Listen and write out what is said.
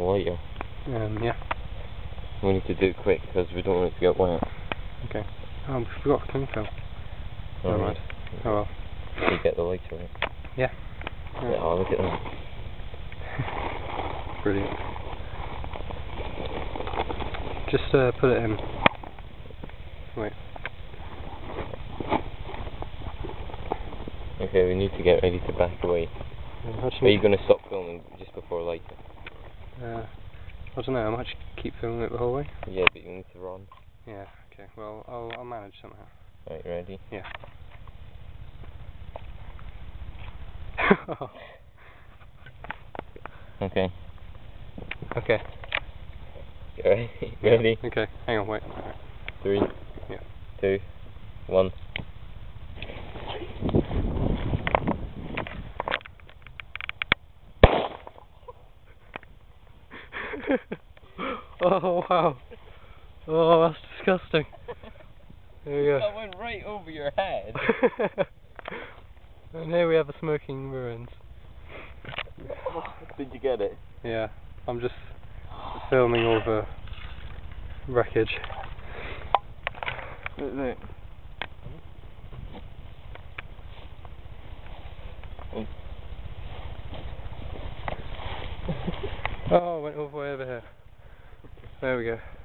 lighter. Um, yeah. We need to do it quick because we don't want it to get wet. Okay. Oh, we forgot cling film. Never mind. Oh well. We get the lighter right. Yeah. Yeah, oh, look at that. Brilliant. Just uh, put it in. Wait. Okay, we need to get ready to back away. Are you going to stop filming just before lighter? Uh, I don't know. I might just keep filming it the whole way. Yeah, but you need to run. Yeah. Okay. Well, I'll I'll manage somehow. Right, ready? Yeah. Okay. okay. Ready? Yeah, ready? Okay. Hang on. Wait. Three, Yeah. two, one. oh wow. Oh, that's disgusting. There you That went right over your head. and here we have the smoking ruins. Did you get it? Yeah. I'm just filming all the wreckage. Look, look. Oh, over here. There we go.